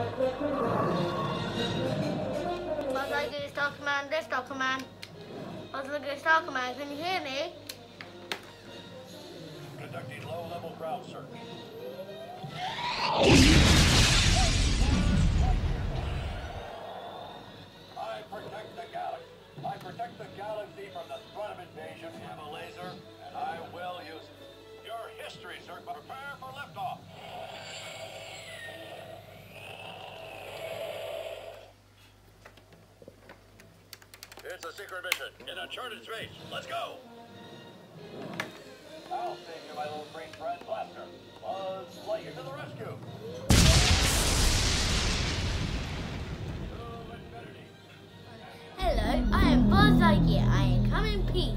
Buzz Lightyear, Star Command, this Star Command. Buzz Lightyear, Star Command, can you hear me? Conducting low-level ground search. I protect the galaxy. I protect the galaxy from the threat of invasion. Have a laser, and I will use it. Your history, Zurg. Prepare for liftoff. It's a secret mission in uncharted space. Let's go. I'll save you, my little green friend, Blaster. Buzz Lightyear to the rescue. Hello, I am Buzz Lightyear. I am come in peace.